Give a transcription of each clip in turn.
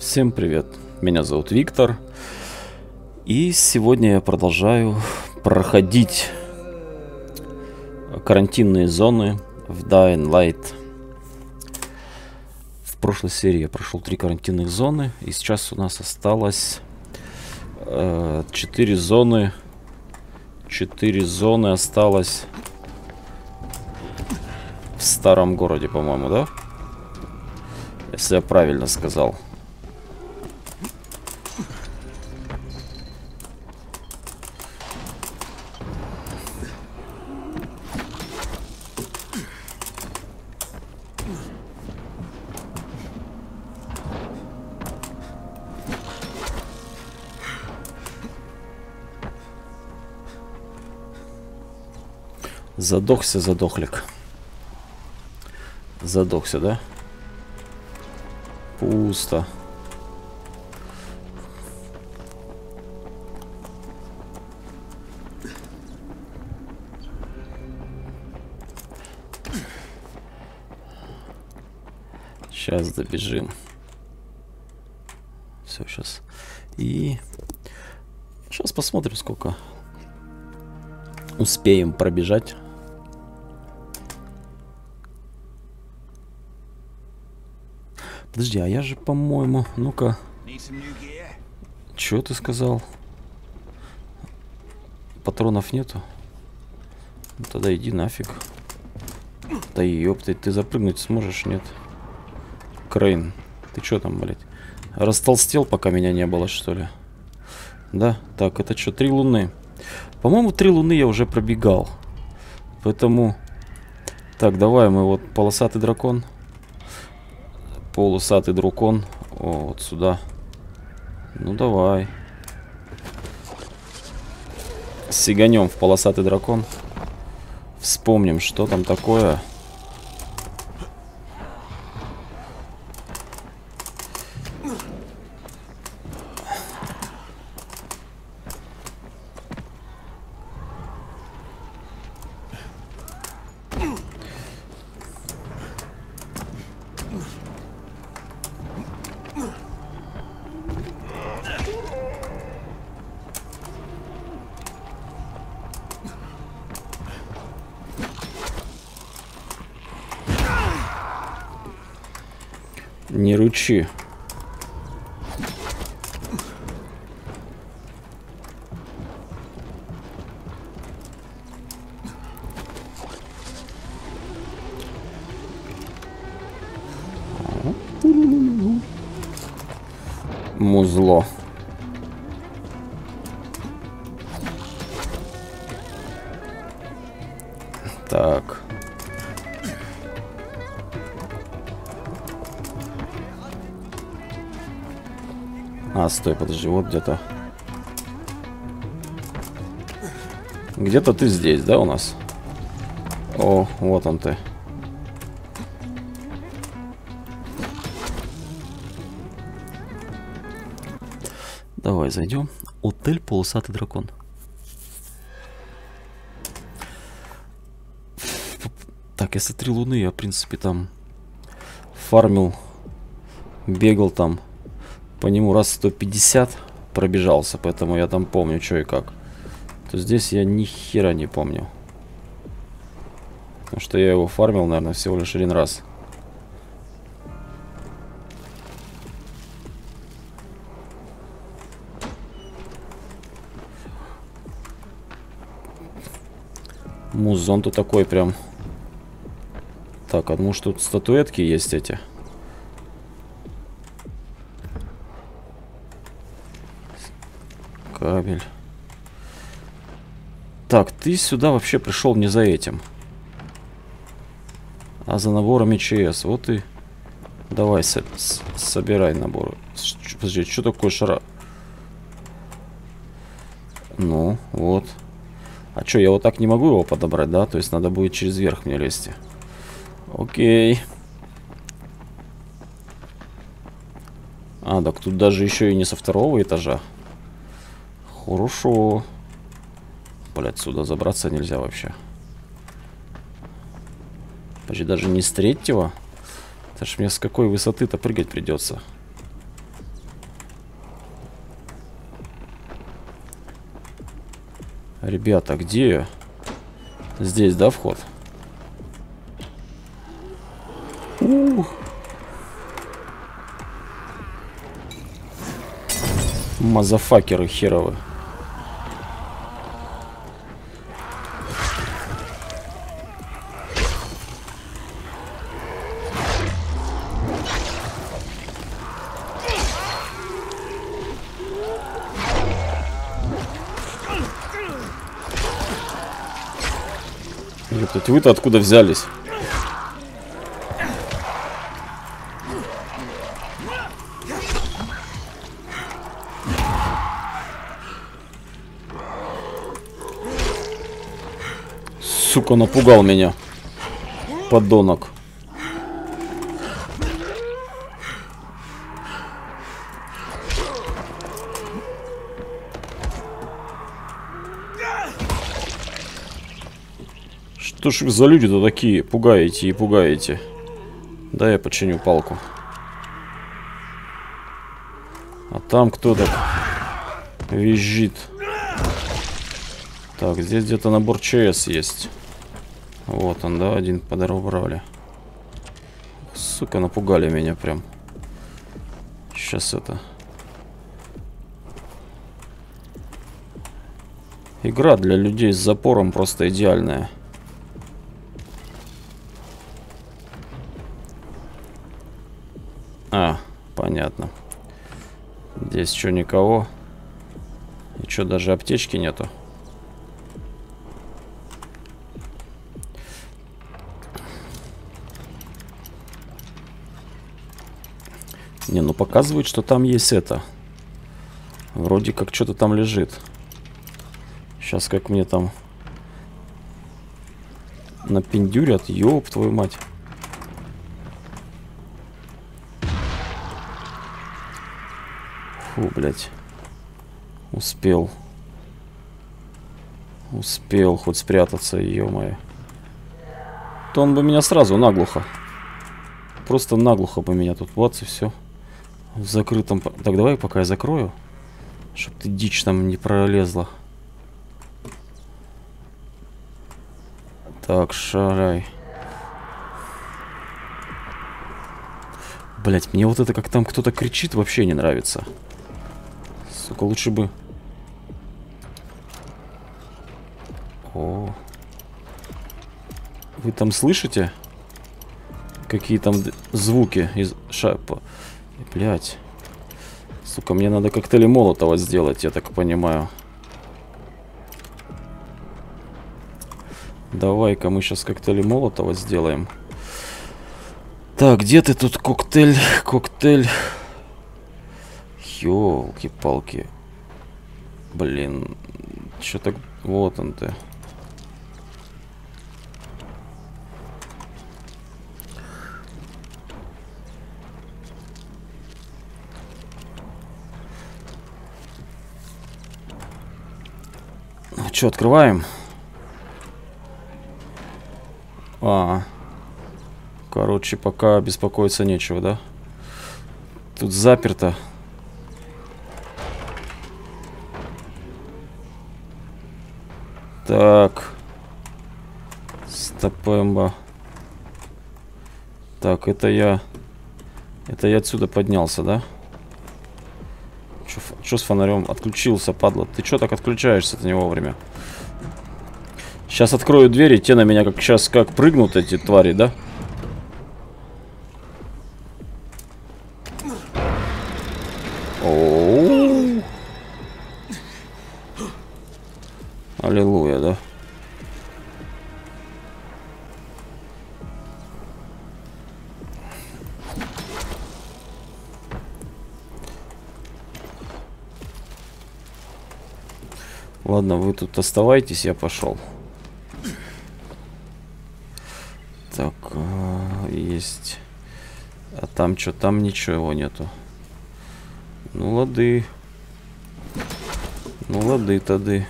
Всем привет, меня зовут Виктор. И сегодня я продолжаю проходить карантинные зоны в Dying Light. В прошлой серии я прошел три карантинных зоны, и сейчас у нас осталось э, 4 зоны. 4 зоны осталось в старом городе, по-моему, да? Если я правильно сказал. Задохся, задохлик. Задохся, да? Пусто. Сейчас добежим. Все, сейчас. И сейчас посмотрим, сколько успеем пробежать. Подожди, а я же, по-моему... Ну-ка. Чё ты сказал? Патронов нету? Ну, тогда иди нафиг. Да ёпты, ты запрыгнуть сможешь, нет? Крейн, ты чё там, блядь? Растолстел, пока меня не было, что ли? Да? Так, это что, три луны? По-моему, три луны я уже пробегал. Поэтому... Так, давай мы вот полосатый дракон полусатый дракон. О, вот сюда. Ну давай. Сиганем в полосатый дракон. Вспомним, что там такое. Стой, подожди, вот где-то. Где-то ты здесь, да, у нас? О, вот он ты. Давай зайдем. Отель Полосатый дракон. Так, если три луны, я, в принципе, там фармил, бегал там по нему раз 150 пробежался, поэтому я там помню, что и как. То здесь я ни хера не помню. Потому что я его фармил, наверное, всего лишь один раз. Музон тут такой прям. Так, а может тут статуэтки есть эти? Кабель. Так, ты сюда вообще пришел не за этим. А за набором ЧС. Вот и... Давай, со собирай набор. Подожди, что такое шара? Ну, вот. А что, я вот так не могу его подобрать, да? То есть надо будет через верх мне лезть. Окей. А, так тут даже еще и не со второго этажа. Хорошо. Блядь, сюда забраться нельзя вообще. Почти даже не с третьего. Это ж мне с какой высоты-то прыгать придется. Ребята, где? Здесь, да, вход? Ух. Мазафакеры херовые! Ёптать, вы-то откуда взялись? Сука, напугал меня. Подонок. Что ж вы за люди-то такие? Пугаете и пугаете. Да, я починю палку. А там кто то визжит. Так, здесь где-то набор ЧС есть. Вот он, да, один подобрали. Сука, напугали меня прям. Сейчас это... Игра для людей с запором просто идеальная. Здесь что, никого? И что, даже аптечки нету? Не, ну показывает, что там есть это. Вроде как что-то там лежит. Сейчас как мне там напендюрят, ёб твою мать. Фу, блядь. Успел. Успел хоть спрятаться, ё-моё. То он бы меня сразу наглухо. Просто наглухо бы меня тут. Вот и все в закрытом... Так, давай пока я закрою. Чтоб ты дичь там не пролезла. Так, шарай. Блять, мне вот это, как там кто-то кричит, вообще не нравится. Сука, лучше бы... О. Вы там слышите? Какие там звуки из шапа? Блять. Сука, мне надо коктейли Молотова сделать, я так понимаю. Давай-ка мы сейчас коктейли Молотова сделаем. Так, где ты тут коктейль? Коктейль. Ёлки-палки. Блин. Что так... Вот он ты. Что, открываем? А, короче, пока беспокоиться нечего, да? Тут заперто. Так. Стопемба. Так, это я... Это я отсюда поднялся, да? Что с фонарем? Отключился, падла. Ты что так отключаешься-то не вовремя? Сейчас открою двери, те на меня как сейчас как прыгнут эти твари, да? Тут оставайтесь, я пошел. есть. А там что? Там ничего нету. Ну, лады. Ну, лады, тады.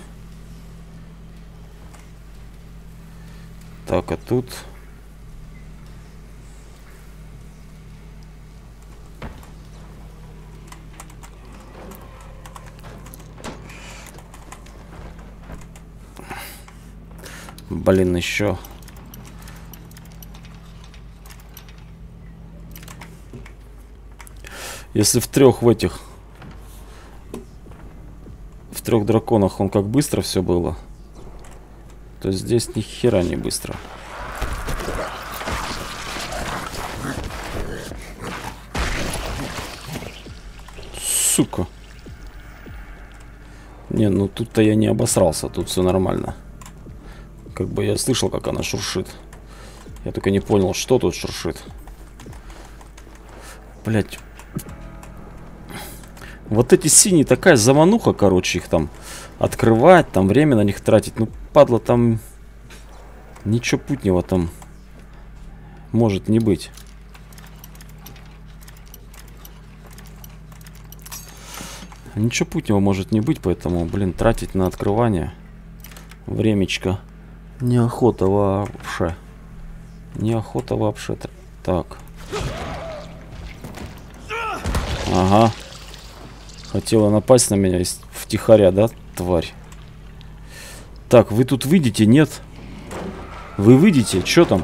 Так, а тут... Блин, еще. Если в трех в этих... В трех драконах он как быстро все было, то здесь ни хера не быстро. Сука. Не, ну тут-то я не обосрался, тут все нормально. Как бы я слышал, как она шуршит. Я только не понял, что тут шуршит. Блять. Вот эти синие, такая замануха, короче, их там открывать, там время на них тратить. Ну, падла, там ничего путнего там может не быть. Ничего путнего может не быть, поэтому, блин, тратить на открывание времечко неохота вообще. Неохота вообще. Так. Ага. Хотела напасть на меня втихаря, да, тварь? Так, вы тут выйдете, нет? Вы выйдете? Что там?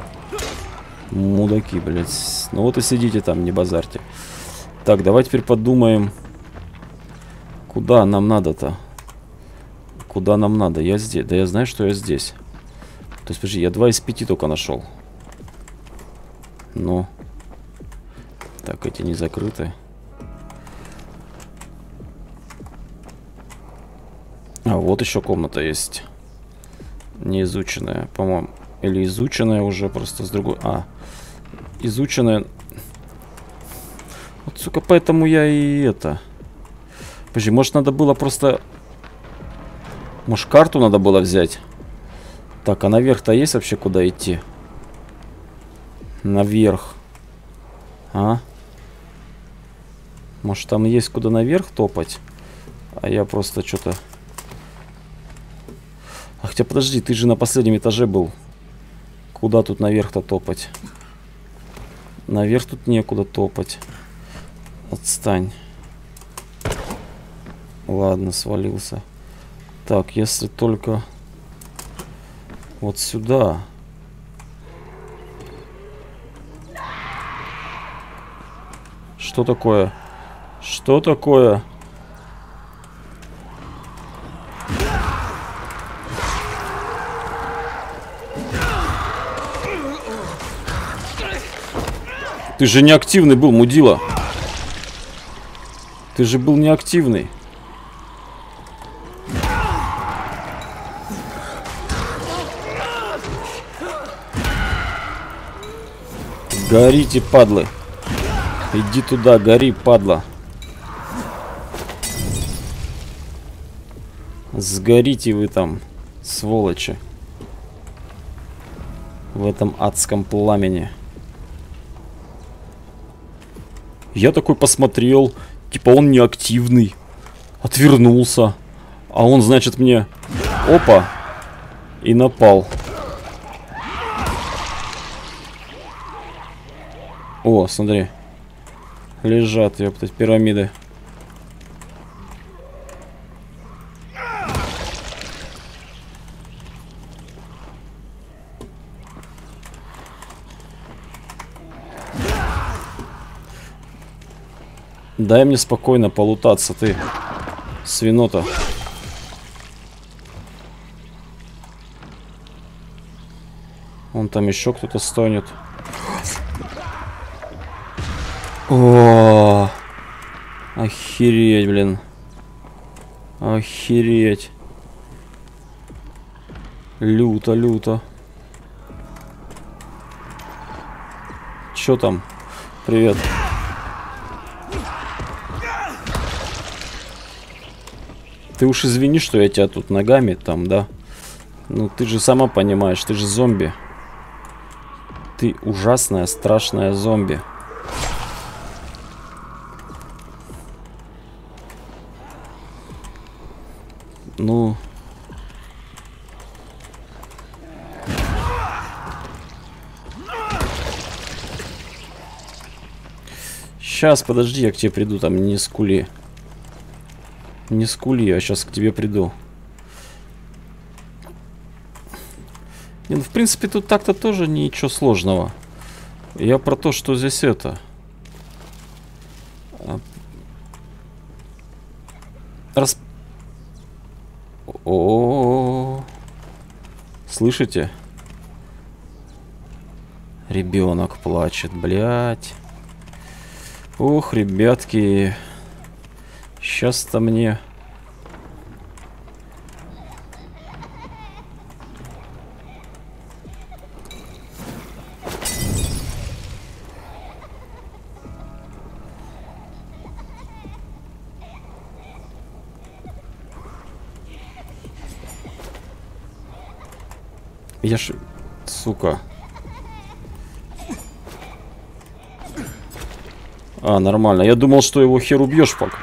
Мудаки, блядь. Ну вот и сидите там, не базарьте. Так, давай теперь подумаем... Куда нам надо-то? Куда нам надо? Я здесь. Да я знаю, что я здесь. То есть, подожди, я 2 из 5 только нашел. Ну. Так, эти не закрыты. А, вот еще комната есть. Не изученная, по-моему. Или изученная уже просто с другой... А, изученная... Вот, сука, поэтому я и это... Подожди, может надо было просто... Может карту надо было взять? Так, а наверх-то есть вообще куда идти? Наверх. А? Может там есть куда наверх топать? А я просто что-то... А хотя подожди, ты же на последнем этаже был. Куда тут наверх-то топать? Наверх тут некуда топать. Отстань. Ладно, свалился. Так, если только вот сюда. Что такое? Что такое? Ты же неактивный был, мудила. Ты же был неактивный. Горите, падлы. Иди туда, гори, падла. Сгорите вы там, сволочи. В этом адском пламени. Я такой посмотрел, типа он неактивный. Отвернулся. А он, значит, мне... Опа! И напал. О, смотри. Лежат, ёптать, пирамиды. Дай мне спокойно полутаться, ты, свинота. Он там еще кто-то стонет. О, охереть, блин. Охереть. Люто, люто. Чё там? Привет. Ты уж извини, что я тебя тут ногами там, да? Ну, ты же сама понимаешь, ты же зомби. Ты ужасная, страшная зомби. Ну... Сейчас, подожди, я к тебе приду, там не скули. Не скули, я сейчас к тебе приду. Не, ну, в принципе, тут так-то тоже ничего сложного. Я про то, что здесь это... А, Рас... О, -о, -о, -о. Слышите? Ребенок плачет, блядь. Ох, ребятки. Сейчас-то мне... Я ж... Сука. А, нормально. Я думал, что его хер убьешь пока.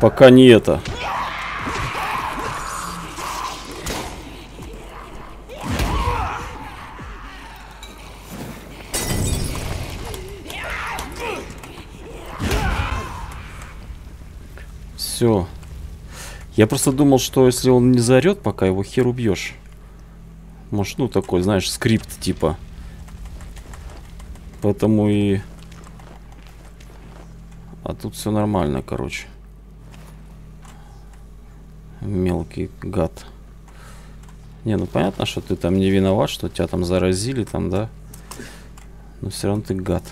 Пока не это. Все. Я просто думал, что если он не заорет, пока его хер убьешь. Может, ну такой, знаешь, скрипт типа. Поэтому и... А тут все нормально, короче. Мелкий гад. Не, ну понятно, что ты там не виноват, что тебя там заразили, там, да? Но все равно ты гад.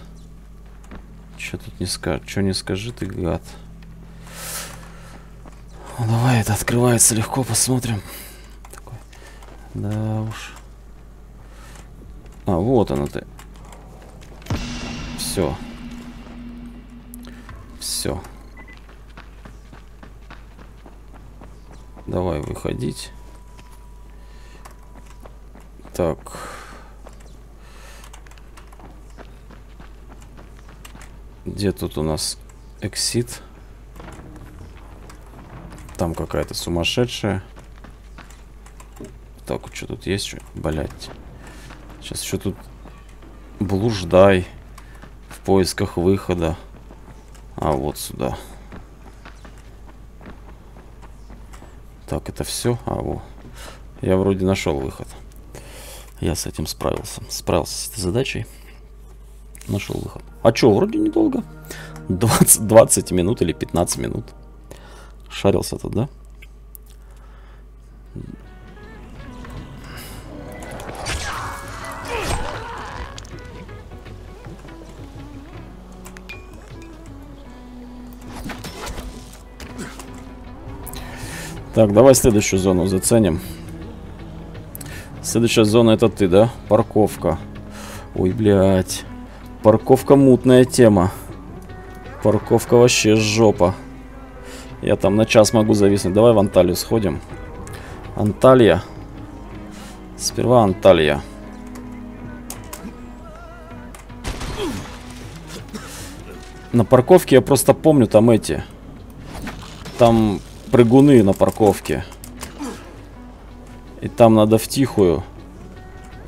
Что тут не скажешь? Что не скажи, ты гад. Ну, давай, это открывается легко, посмотрим. Да уж. А, вот она ты. Все. Все. Давай выходить. Так. Где тут у нас эксит? Там какая-то сумасшедшая. Так, что тут есть? Блять. Сейчас еще тут блуждай в поисках выхода. А, вот сюда. Так, это все? А, во. Я вроде нашел выход. Я с этим справился. Справился с этой задачей. Нашел выход. А что, вроде недолго. 20, 20 минут или 15 минут. Шарился тут, да? Так, давай следующую зону заценим. Следующая зона это ты, да? Парковка. Ой, блядь. Парковка мутная тема. Парковка вообще жопа. Я там на час могу зависнуть. Давай в Анталию сходим. Анталия. Сперва Анталия. На парковке я просто помню там эти. Там прыгуны на парковке. И там надо в тихую.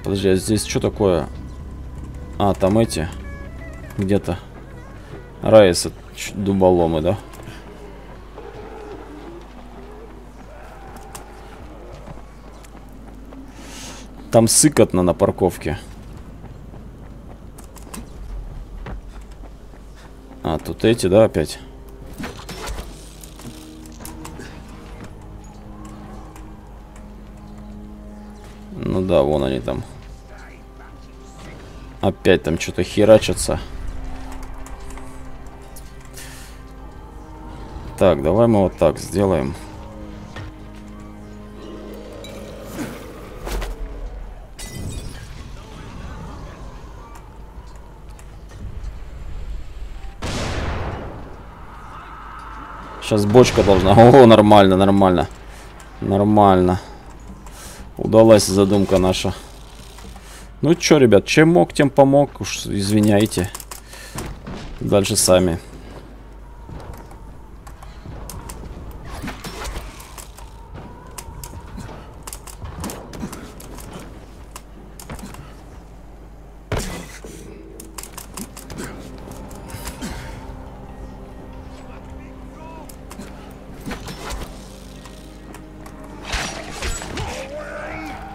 Подожди, а здесь что такое? А, там эти. Где-то. Райсы дуболомы, да? Там сыкотно на парковке. А, тут эти, да, опять? Ну да, вон они там. Опять там что-то херачатся. Так, давай мы вот так сделаем. Сейчас бочка должна. О, нормально, нормально. Нормально. Удалась задумка наша. Ну чё, ребят, чем мог, тем помог. Уж извиняйте. Дальше сами.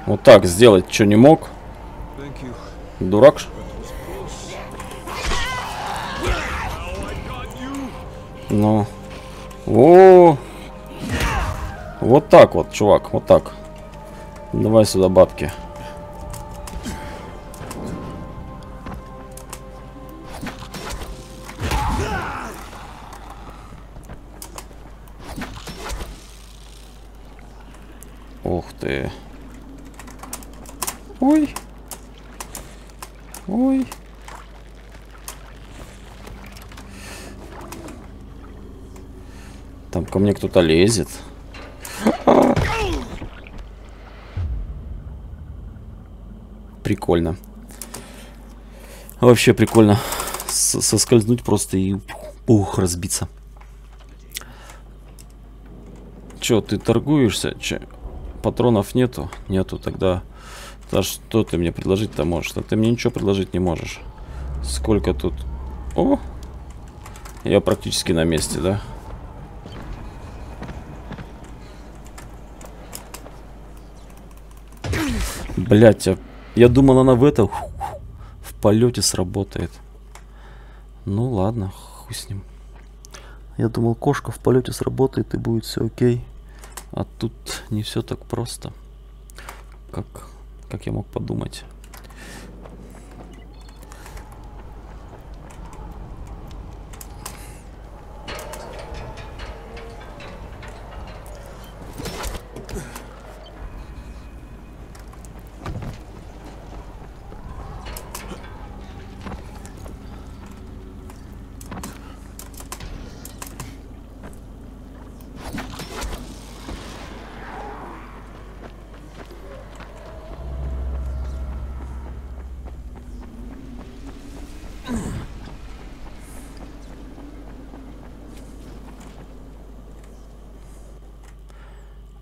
Вот так сделать, что не мог? Дурак? Ну. О, Вот так вот, чувак, вот так. Давай сюда бабки. Кто-то лезет. Прикольно. Вообще прикольно. С соскользнуть просто и пух разбиться. Че, ты торгуешься? Че? Патронов нету? Нету, тогда... Да что ты мне предложить-то можешь? Да ты мне ничего предложить не можешь. Сколько тут? О! Я практически на месте, да? Блять, я, думал, она в это в полете сработает. Ну ладно, хуй с ним. Я думал, кошка в полете сработает и будет все окей. А тут не все так просто, как, как я мог подумать.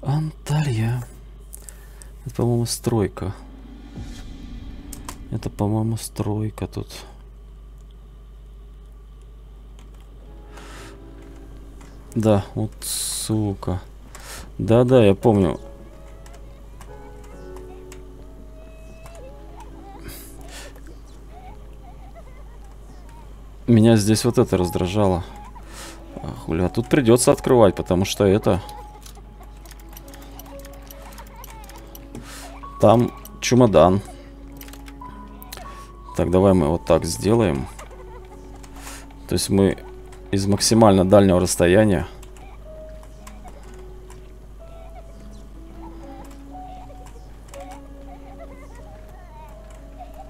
Анталья. Это, по-моему, стройка. Это, по-моему, стройка тут. Да, вот сука. Да-да, я помню. Меня здесь вот это раздражало. А, хули, а тут придется открывать, потому что это... Там чемодан. Так, давай мы вот так сделаем. То есть мы из максимально дальнего расстояния.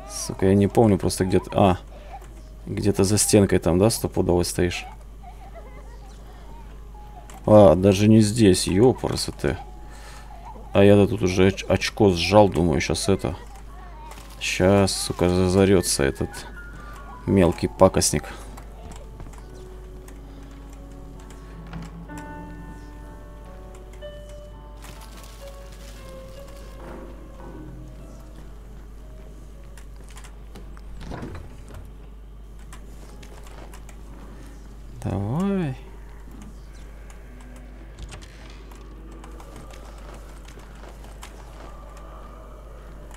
Сука, я не помню просто где-то... А, где-то за стенкой там, да, стопудово стоишь? А, даже не здесь, ёпарасы ты. А я-то тут уже оч очко сжал, думаю, сейчас это... Сейчас, сука, зазарется этот мелкий пакостник.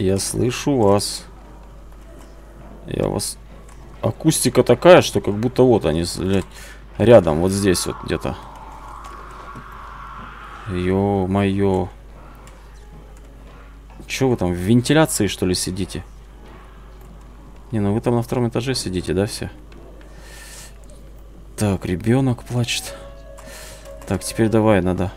Я слышу вас. Я вас... Акустика такая, что как будто вот они, блядь, рядом, вот здесь вот где-то. Ё-моё. Чё вы там, в вентиляции, что ли, сидите? Не, ну вы там на втором этаже сидите, да, все? Так, ребенок плачет. Так, теперь давай, надо...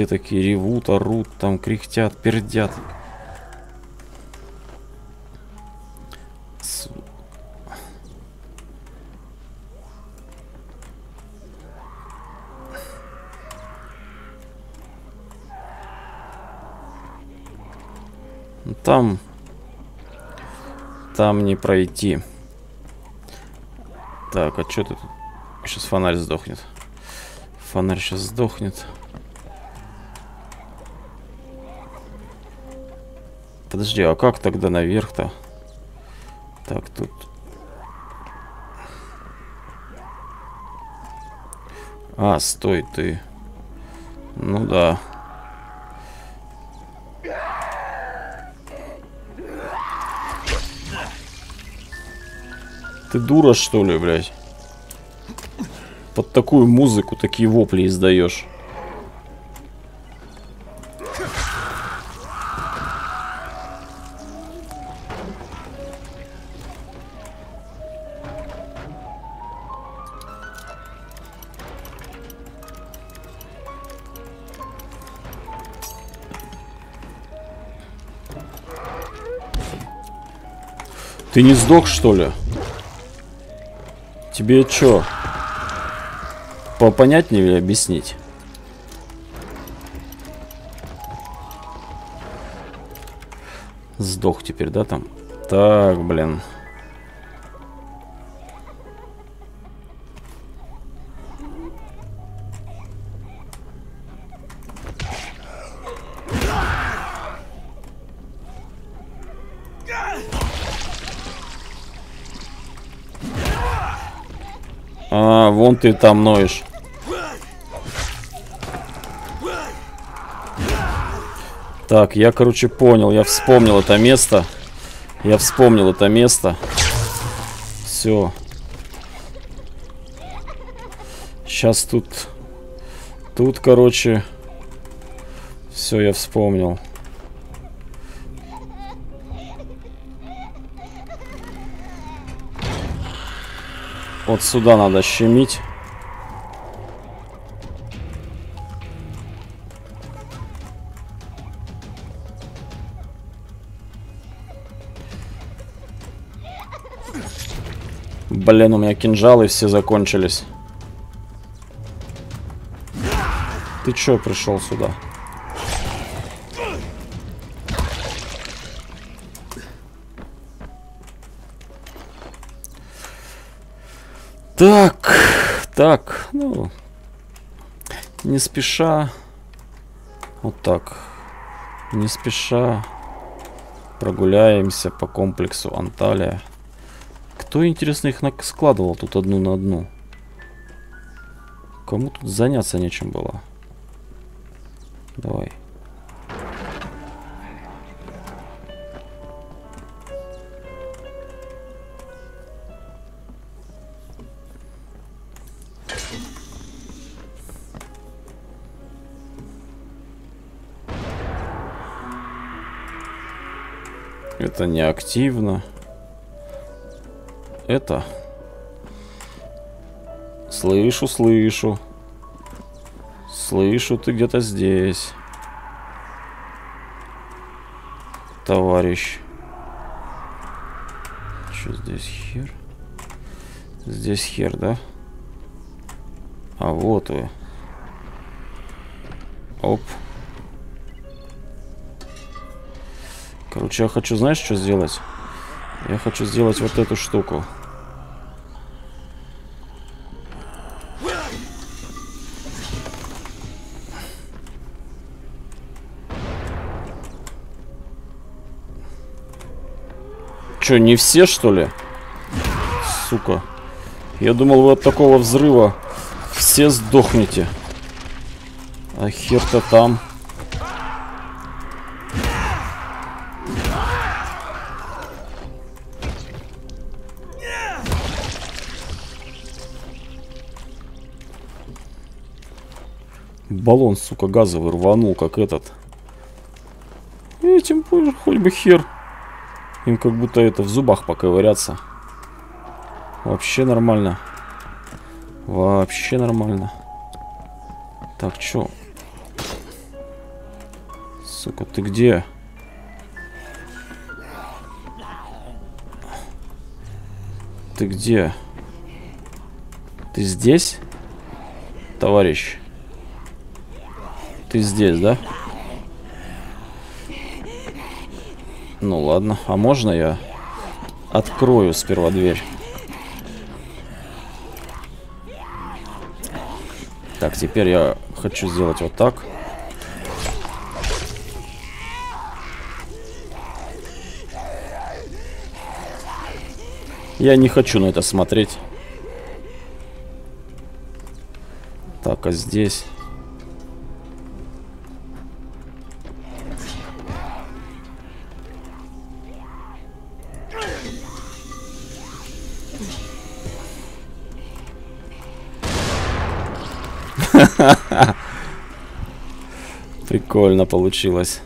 Все такие ревут, орут, там кряхтят, пердят. Там... Там не пройти. Так, а что тут? Сейчас фонарь сдохнет. Фонарь сейчас сдохнет. Подожди, а как тогда наверх-то? Так, тут... А, стой, ты. Ну да. Ты дура, что ли, блядь? Под такую музыку такие вопли издаешь. Ты не сдох, что ли? Тебе что? Попонятнее ли объяснить? Сдох теперь, да, там? Так, блин. Ты там ноешь. Так, я, короче, понял. Я вспомнил это место. Я вспомнил это место. Все. Сейчас тут... Тут, короче... Все, я вспомнил. Вот сюда надо щемить. Блин, у меня кинжалы все закончились. Ты чё пришел сюда? Так, так, ну, не спеша, вот так, не спеша прогуляемся по комплексу Анталия. Кто, интересно, их складывал тут одну на одну? Кому тут заняться нечем было? Давай. Это не активно. Это... Слышу, слышу. Слышу, ты где-то здесь. Товарищ. Что здесь хер? Здесь хер, да? А вот вы. Оп. Короче, я хочу, знаешь, что сделать? Я хочу сделать вот эту штуку. Че, не все, что ли? Сука. Я думал, вы от такого взрыва все сдохнете. А хер-то там. баллон, сука, газовый рванул, как этот. Этим хоть бы хер. Им как будто это в зубах поковыряться. Вообще нормально. Вообще нормально. Так, чё? Сука, ты где? Ты где? Ты здесь? Товарищ. Ты здесь, да? Ну ладно. А можно я открою сперва дверь? Так, теперь я хочу сделать вот так. Я не хочу на это смотреть. Так, а здесь... Прикольно получилось.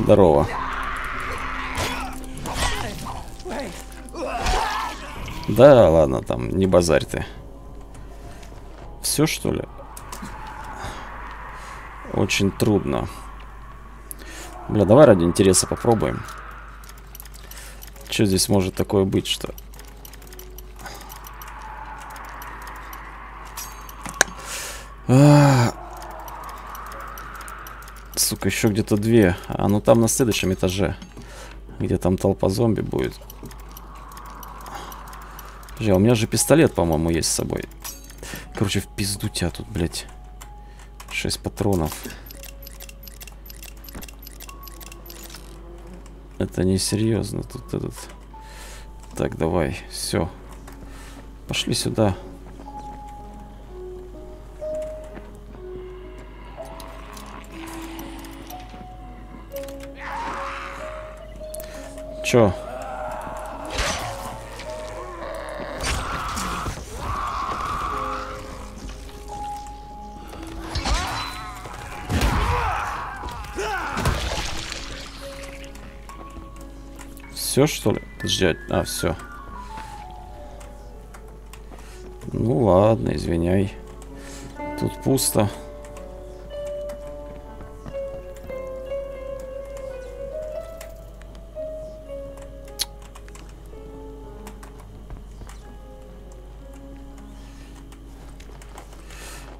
Здорово. Да, ладно, там, не базарь ты. Все, что ли? Очень трудно. Бля, давай ради интереса попробуем. Что здесь может такое быть, что... А Сука, еще где-то две. А ну там на следующем этаже. Где там толпа зомби будет. Подожди, а у меня же пистолет, по-моему, есть с собой. Короче, в пизду тебя тут, блядь. Шесть патронов. Это не серьезно. Тут этот... Так, давай, все. Пошли сюда. Чё? Все что ли? Подожди, а, все. Ну ладно, извиняй. Тут пусто.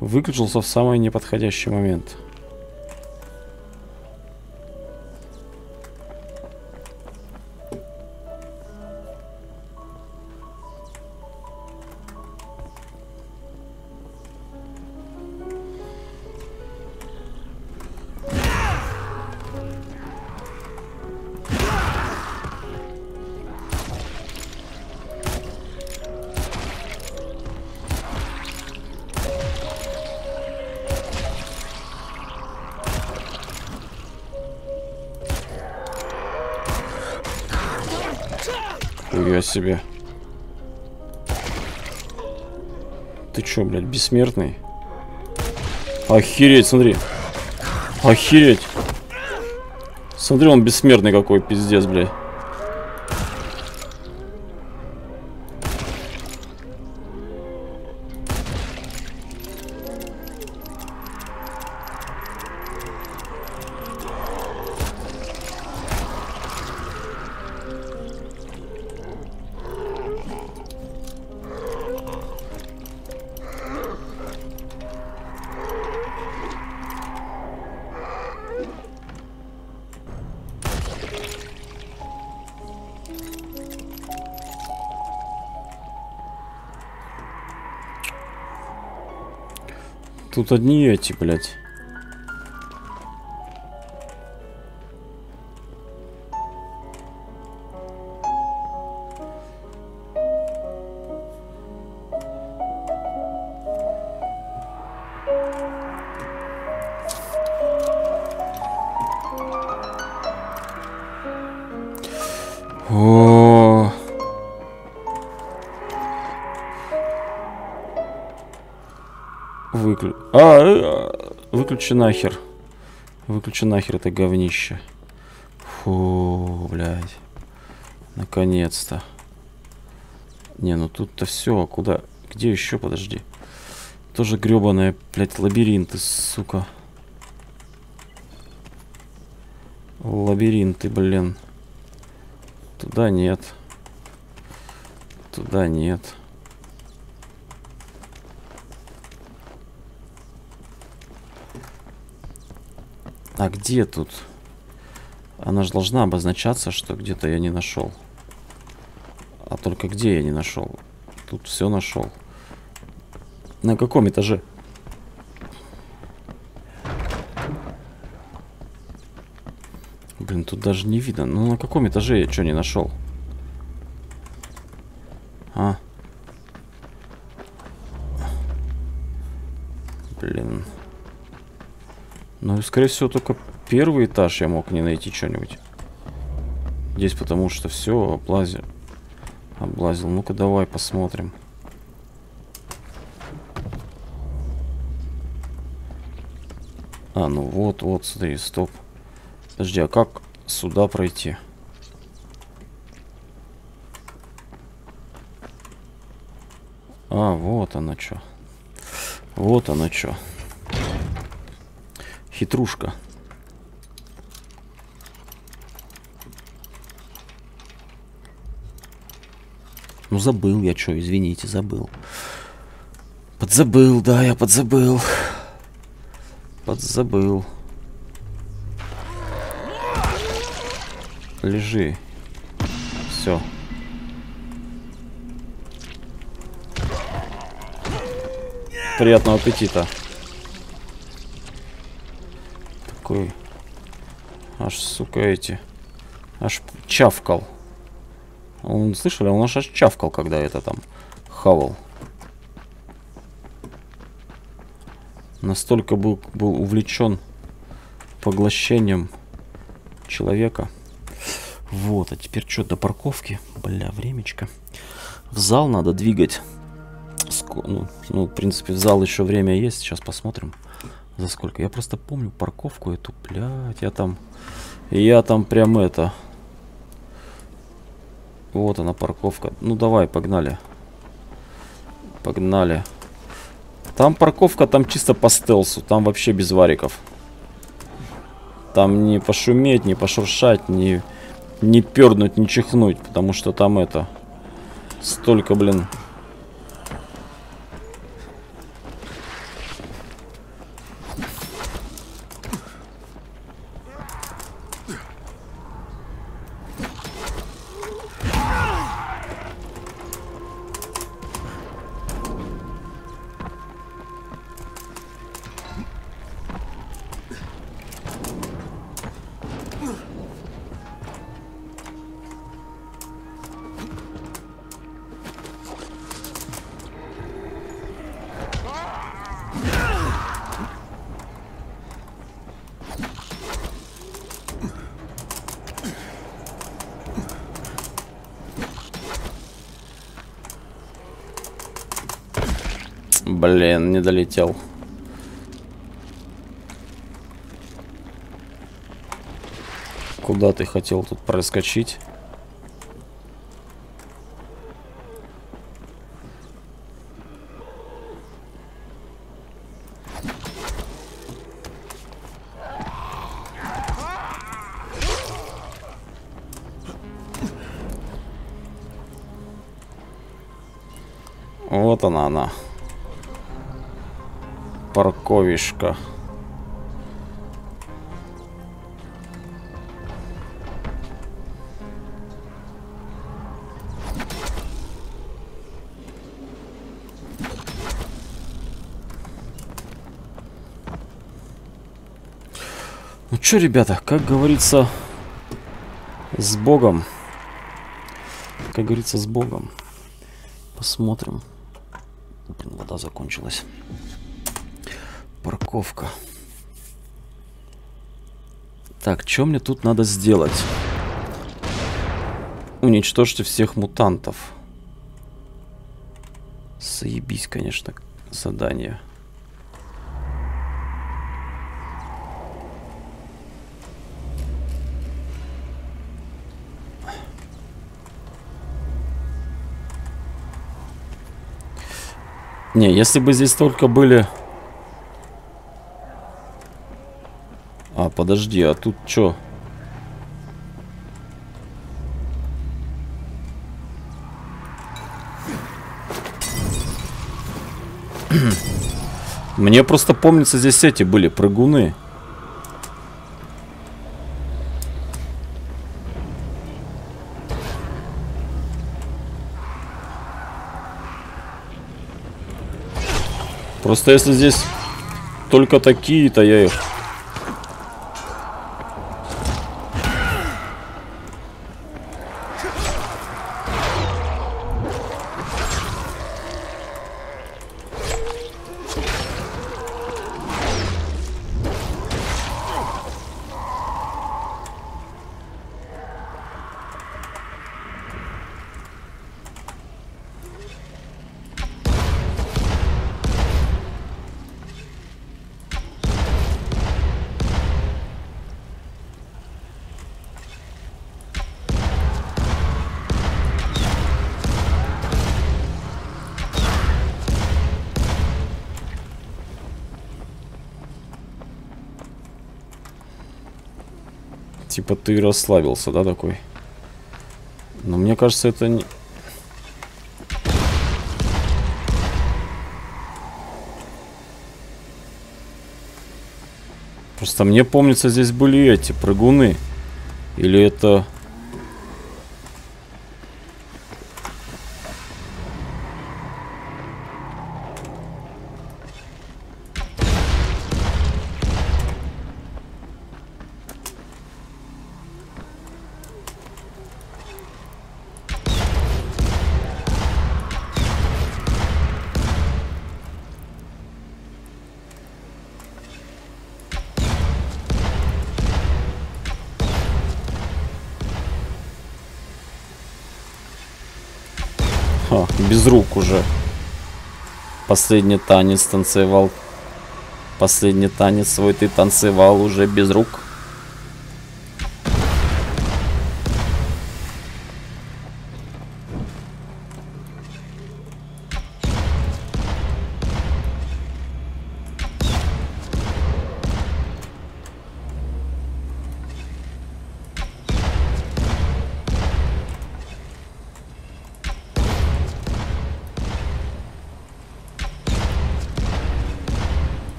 Выключился в самый неподходящий момент. Хуя себе. Ты чё, блядь, бессмертный? Охереть, смотри. Охереть. Смотри, он бессмертный какой, пиздец, блядь. Тут одни эти, блядь. Выключи нахер. Выключи нахер это говнище. Фу, блядь. Наконец-то. Не, ну тут-то все. Куда? Где еще? Подожди. Тоже гребаная, блядь, лабиринты, сука. Лабиринты, блин. Туда нет. Туда нет. А где тут? Она же должна обозначаться, что где-то я не нашел. А только где я не нашел? Тут все нашел. На каком этаже? Блин, тут даже не видно. Ну на каком этаже я что не нашел? А. Ну, скорее всего, только первый этаж я мог не найти что-нибудь. Здесь потому что все облазил. Облазил. Ну-ка давай посмотрим. А, ну вот, вот, смотри, стоп. Подожди, а как сюда пройти? А, вот оно что. Вот оно что. Хитрушка. Ну, забыл я что, извините, забыл. Подзабыл, да, я подзабыл. Подзабыл. Лежи. Все. Приятного аппетита. Такой. Аж, сука, эти. Аж чавкал. Он, слышали, он аж чавкал, когда это там хавал. Настолько был, был увлечен поглощением человека. Вот, а теперь что, до парковки? Бля, времечко. В зал надо двигать. Ск ну, ну, в принципе, в зал еще время есть. Сейчас посмотрим, за сколько. Я просто помню парковку эту, блядь. Я там... Я там прям это... Вот она, парковка. Ну, давай, погнали. Погнали. Там парковка, там чисто по стелсу. Там вообще без вариков. Там не пошуметь, не пошуршать, не, не пернуть, не чихнуть. Потому что там это... Столько, блин, не долетел. Куда ты хотел тут проскочить? Вот она, она парковишка. Ну что, ребята, как говорится, с Богом. Как говорится, с Богом. Посмотрим. Блин, вода закончилась. Парковка. Так, что мне тут надо сделать? Уничтожьте всех мутантов. Заебись, конечно, задание. Не, если бы здесь только были А, подожди, а тут что? Мне просто помнится, здесь эти были прыгуны. Просто если здесь только такие-то, я их Типа ты расслабился, да, такой? Но мне кажется, это не... Просто мне помнится, здесь были эти прыгуны. Или это... Ха, без рук уже. Последний танец танцевал. Последний танец свой ты танцевал уже без рук.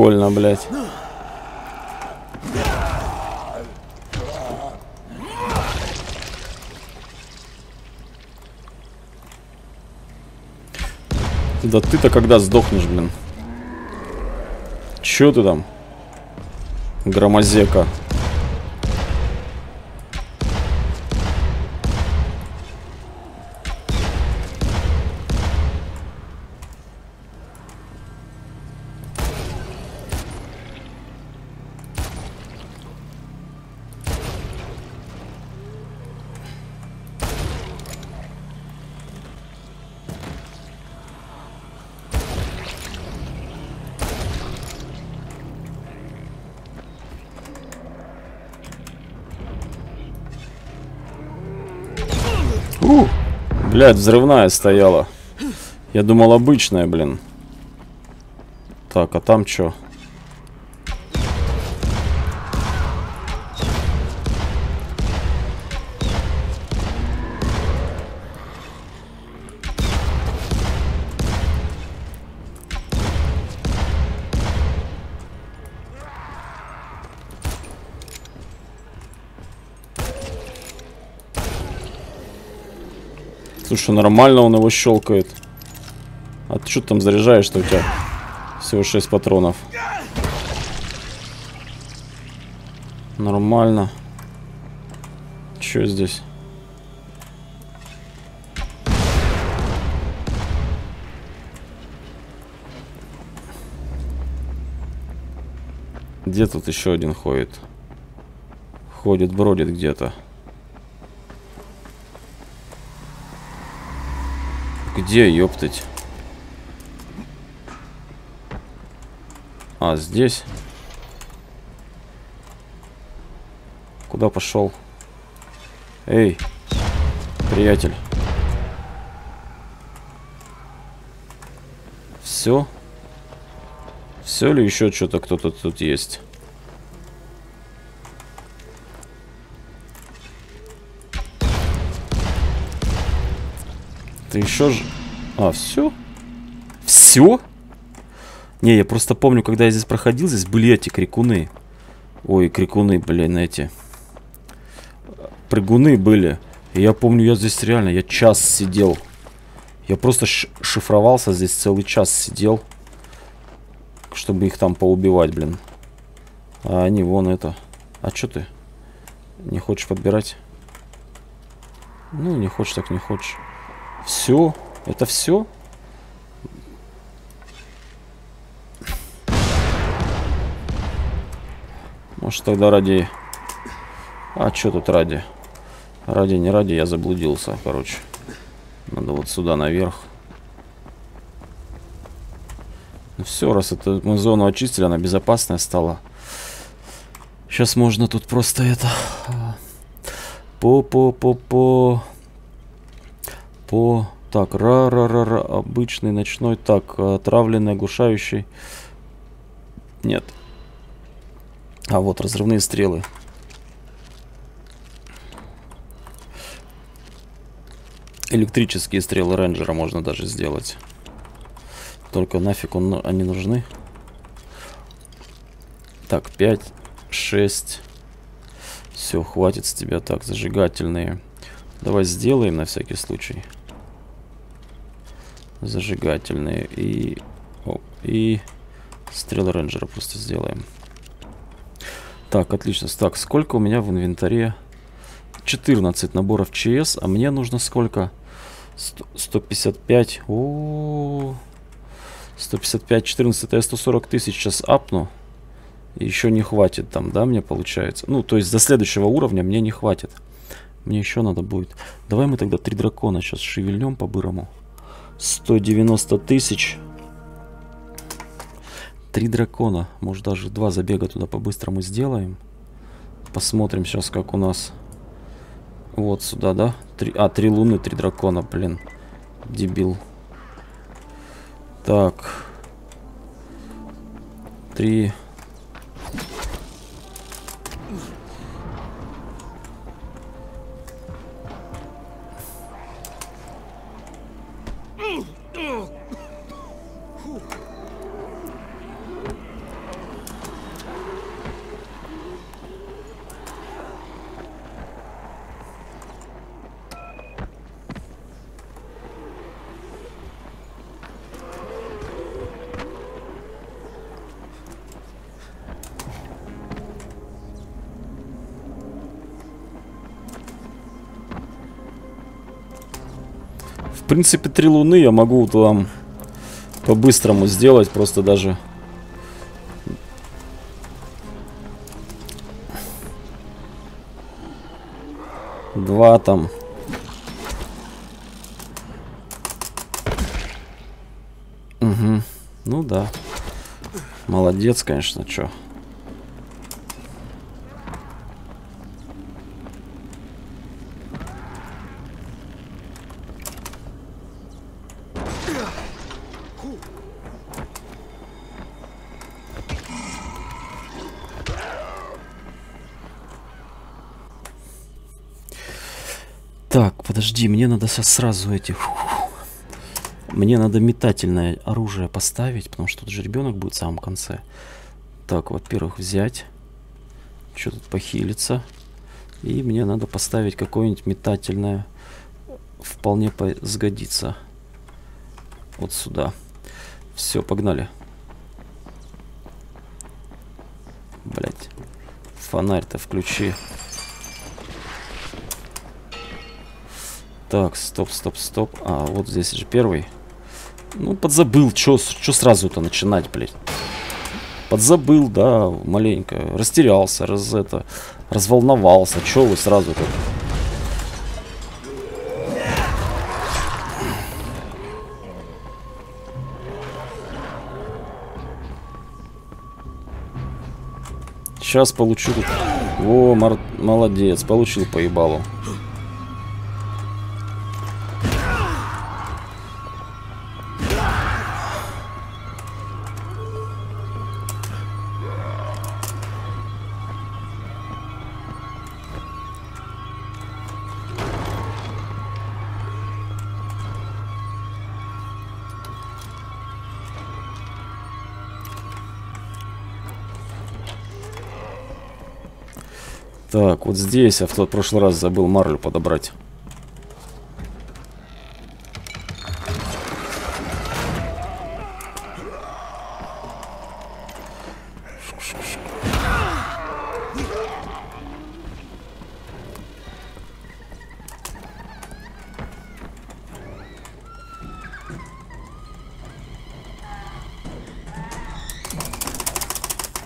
Прикольно, блядь. Да ты-то когда сдохнешь, блин? Чё ты там? Громозека. У, блядь, взрывная стояла. Я думал обычная, блин. Так, а там что? Слушай, нормально он его щелкает. А ты что там заряжаешь-то у тебя? Всего 6 патронов. Нормально. Что здесь? Где тут еще один ходит? Ходит, бродит где-то. Где, ёптать? А, здесь. Куда пошел? Эй, приятель. Все? Все ли еще что-то кто-то тут есть? Еще же... А, все? Все? Не, я просто помню, когда я здесь проходил, здесь были эти крикуны. Ой, крикуны, блин, эти. Прыгуны были. И я помню, я здесь реально, я час сидел. Я просто шифровался здесь целый час сидел. Чтобы их там поубивать, блин. А они вон это. А что ты? Не хочешь подбирать? Ну, не хочешь, так не хочешь. Все? Это все? Может тогда ради... А что тут ради? Ради, не ради, я заблудился, короче. Надо вот сюда наверх. Ну все, раз это мы зону очистили, она безопасная стала. Сейчас можно тут просто это... По-по-по-по... По... Так, ра-ра-ра-ра, обычный ночной. Так, отравленный, оглушающий. Нет. А вот разрывные стрелы. Электрические стрелы рейнджера можно даже сделать. Только нафиг он, они нужны. Так, 5, 6. Все, хватит с тебя. Так, зажигательные. Давай сделаем на всякий случай. Зажигательные. И... Оп, и... Стрелы рейнджера просто сделаем. Так, отлично. Так, сколько у меня в инвентаре? 14 наборов ЧС, а мне нужно сколько? 155. О, 155, 14, это я 140 тысяч сейчас апну. еще не хватит там, да, мне получается. Ну, то есть до следующего уровня мне не хватит. Мне еще надо будет. Давай мы тогда три дракона сейчас шевельнем по-бырому. 190 тысяч. Три дракона. Может даже два забега туда по-быстрому сделаем. Посмотрим сейчас, как у нас вот сюда, да? Три, а, три луны, три дракона, блин. Дебил. Так. Три... принципе, три луны я могу там по-быстрому сделать, просто даже... Два там. Угу. Ну да. Молодец, конечно, чё. Так, подожди, мне надо сейчас сразу эти... Мне надо метательное оружие поставить, потому что тут же ребенок будет в самом конце. Так, во-первых, взять. Что тут похилиться. И мне надо поставить какое-нибудь метательное. Вполне сгодится. Вот сюда. Все, погнали. Блять. Фонарь-то включи. Так, стоп, стоп, стоп. А, вот здесь же первый. Ну, подзабыл. Чё, чё сразу-то начинать, блядь? Подзабыл, да, маленько. Растерялся, раз это, разволновался. Чё вы сразу-то? Сейчас получу. О, молодец, получил по ебалу. Так, вот здесь, я в тот прошлый раз забыл марлю подобрать.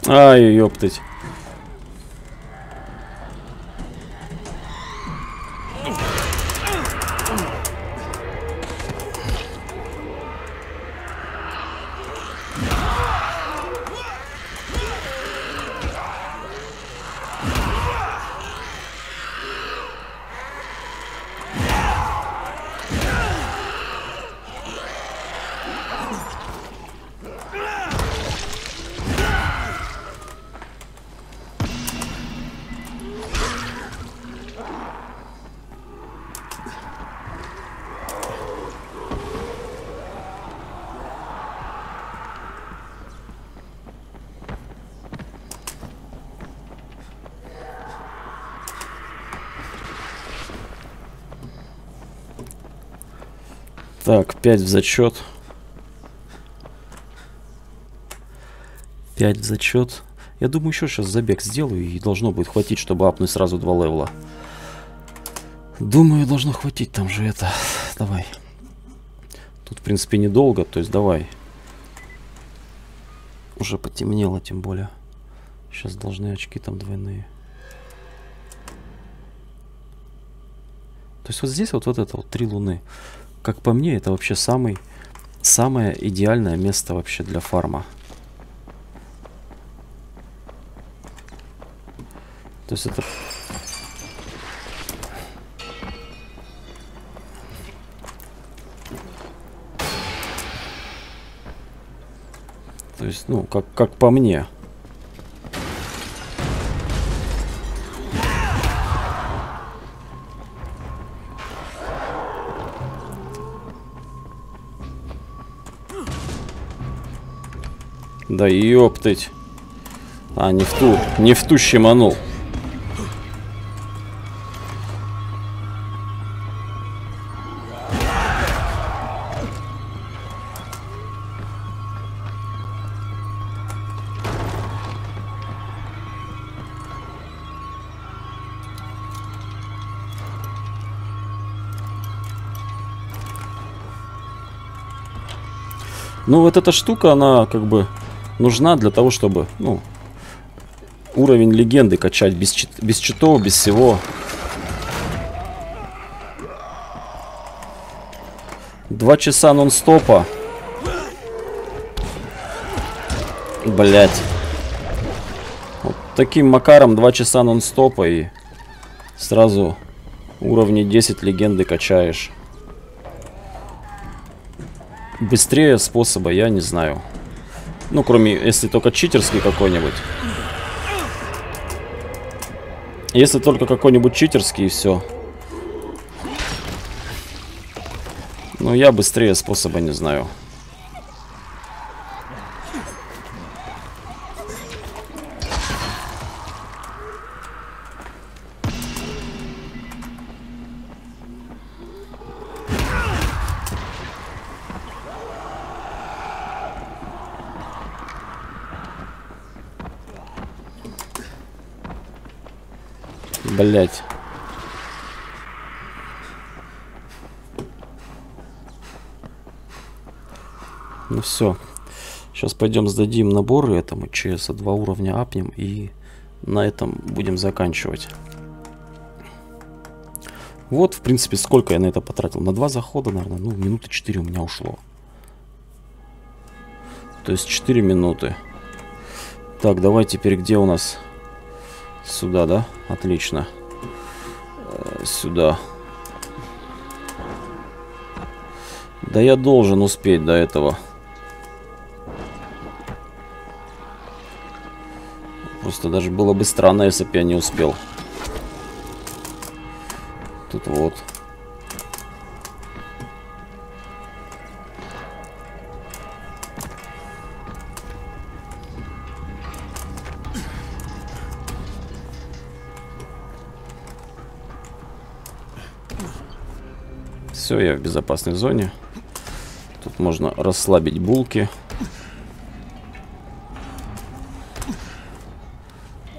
Ай, ёптать. Так, 5 в зачет. 5 в зачет. Я думаю, еще сейчас забег сделаю и должно будет хватить, чтобы апнуть сразу два левела. Думаю, должно хватить там же это. Давай. Тут, в принципе, недолго, то есть давай. Уже потемнело, тем более. Сейчас должны очки там двойные. То есть вот здесь вот, вот это вот три луны. Как по мне, это вообще самый, самое идеальное место вообще для фарма. То есть это... То есть, ну, как, как по мне. Да ёптыть. А, не в ту, не в ту щеманул. Ну, вот эта штука, она как бы нужна для того, чтобы, ну, уровень легенды качать без, чит без читов, без всего. Два часа нон-стопа. Блять. Вот таким макаром два часа нон-стопа и сразу уровни 10 легенды качаешь. Быстрее способа я не знаю. Ну, кроме, если только читерский какой-нибудь. Если только какой-нибудь читерский и все. Ну, я быстрее способа не знаю. Блять. Ну все. Сейчас пойдем сдадим наборы этому ЧС. Два уровня апнем и на этом будем заканчивать. Вот, в принципе, сколько я на это потратил. На два захода, наверное, ну, минуты 4 у меня ушло. То есть 4 минуты. Так, давай теперь где у нас Сюда, да? Отлично. Э, сюда. Да я должен успеть до этого. Просто даже было бы странно, если бы я не успел. Тут вот. Все, я в безопасной зоне. Тут можно расслабить булки.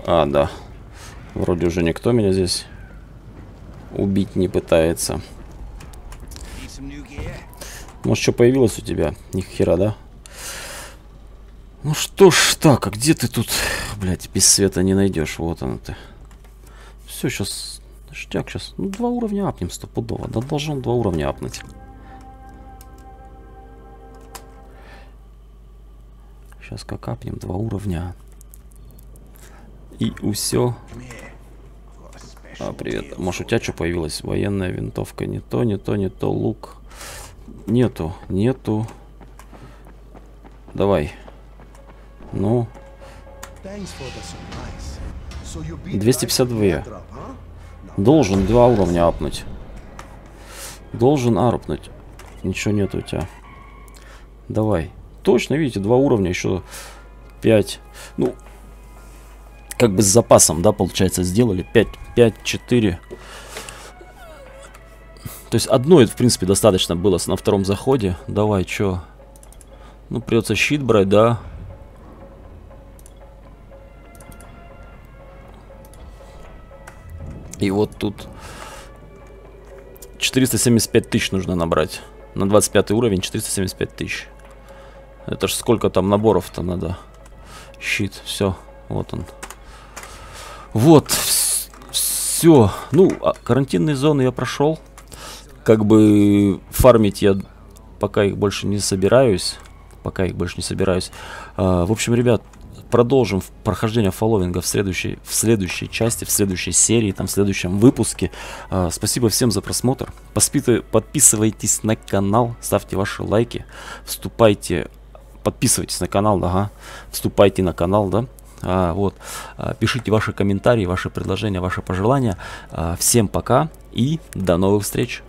А, да. Вроде уже никто меня здесь убить не пытается. Может, что появилось у тебя? Ни хера, да? Ну что ж так, а где ты тут блядь, без света не найдешь. Вот он ты. Все, сейчас ништяк сейчас. Ну, два уровня апнем стопудово. Да должен два уровня апнуть. Сейчас как апнем два уровня. И все. А, привет. Может, у тебя что появилось? Военная винтовка. Не то, не то, не то. Лук. Нету, нету. Давай. Ну. 252. Должен два уровня апнуть. Должен арпнуть. Ничего нет у тебя. Давай. Точно, видите, два уровня, еще 5. Ну, как бы с запасом, да, получается, сделали. 5, 5, 4. То есть одной, в принципе, достаточно было на втором заходе. Давай, что? Ну, придется щит брать, да. И вот тут 475 тысяч нужно набрать. На 25 уровень 475 тысяч. Это ж сколько там наборов-то надо. Щит, все, вот он. Вот, все. Ну, а карантинные зоны я прошел. Как бы фармить я пока их больше не собираюсь. Пока их больше не собираюсь. А, в общем, ребят, продолжим прохождение фолловинга в следующей, в следующей части, в следующей серии, там, в следующем выпуске. А, спасибо всем за просмотр. Поспиты, подписывайтесь на канал, ставьте ваши лайки, вступайте, подписывайтесь на канал, ага, вступайте на канал, да, а, вот. А, пишите ваши комментарии, ваши предложения, ваши пожелания. А, всем пока и до новых встреч.